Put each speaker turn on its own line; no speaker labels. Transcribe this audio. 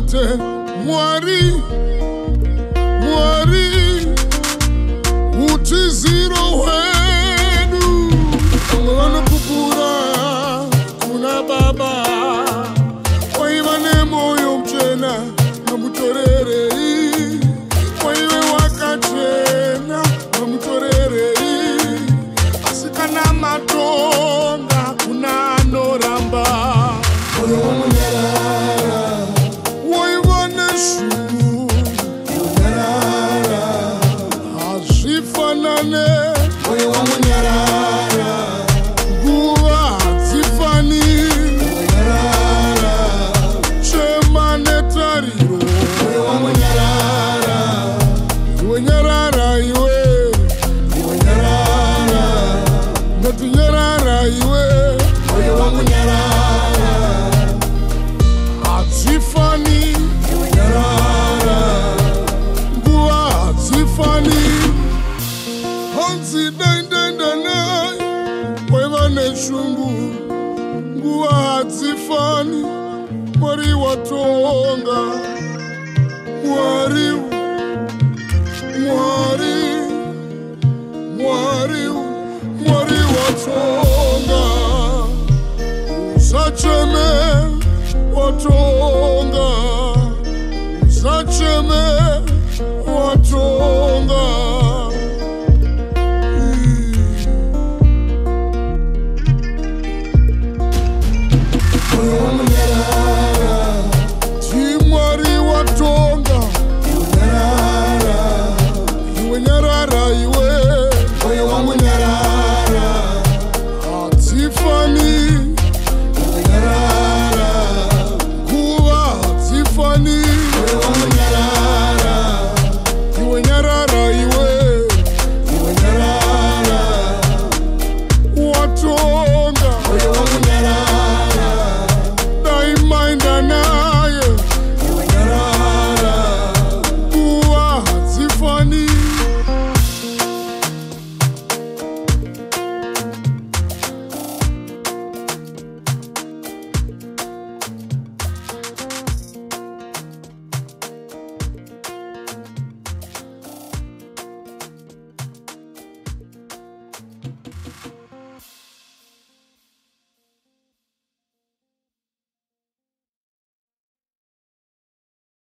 tate mwari mwari utiziro hwedu vamwe vanopupura kuna baba waiva nemwoyo mchena vamutorerei waive wakachena vamutorerei asi kana matonga kuna anoramba oyo wamwe honor. neshungu nguva hadzifani mwari watonga